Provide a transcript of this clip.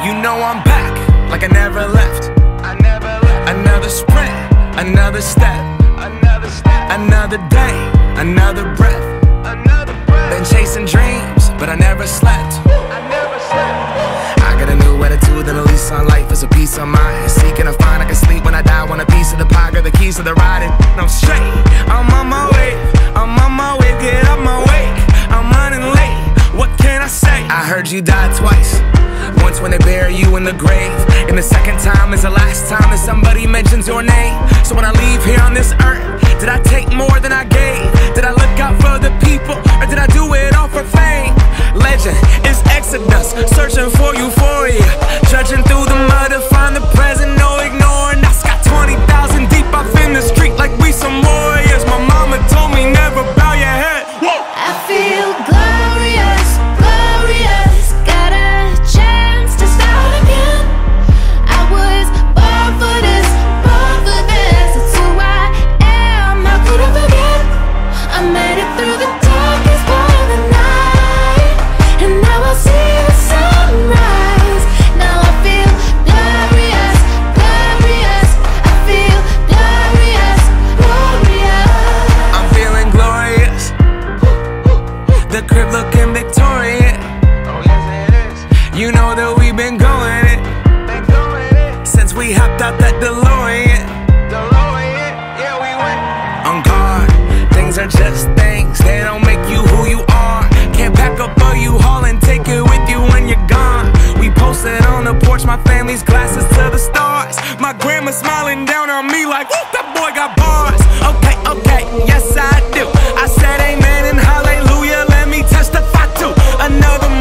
You know I'm back, like I never left. I never left. Another sprint, another step, Another step, another day, another breath. another breath. Been chasing dreams, but I never slept. I never slept. I got a new attitude and a lease on life is a peace of mind. Seeking to find I can sleep when I die. Want a piece of the pie, got the keys to the ride, and I'm straight. I'm on my way, I'm on my way, get up my way. I'm running late. What can I say? I heard you died twice. When they bury you in the grave, and the second time is the last time that somebody mentions your name. So when I leave here mama smiling down on me like, ooh, that boy got bars. Okay, okay, yes I do. I said amen and hallelujah, let me testify to another.